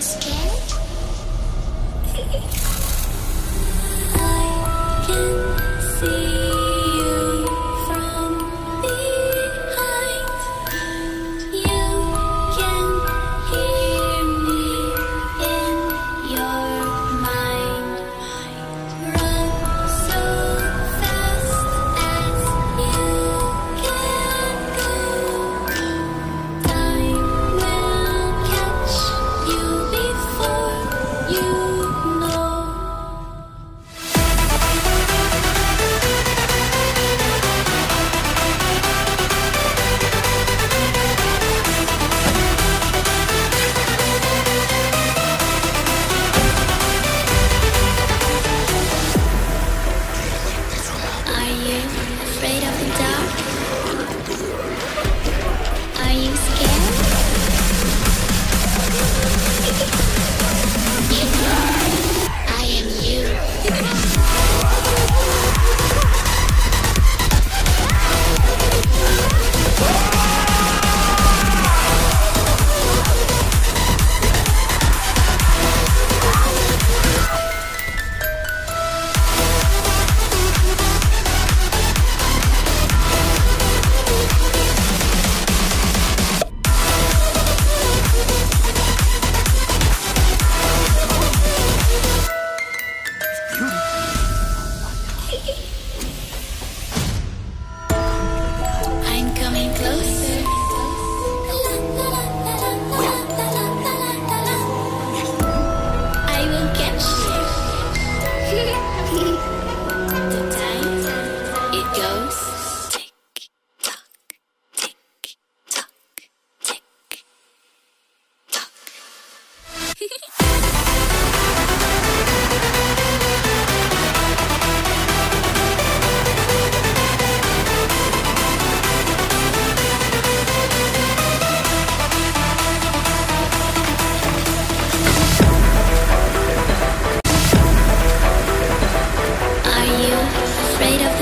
scared? I can see afraid of the dark? afraid of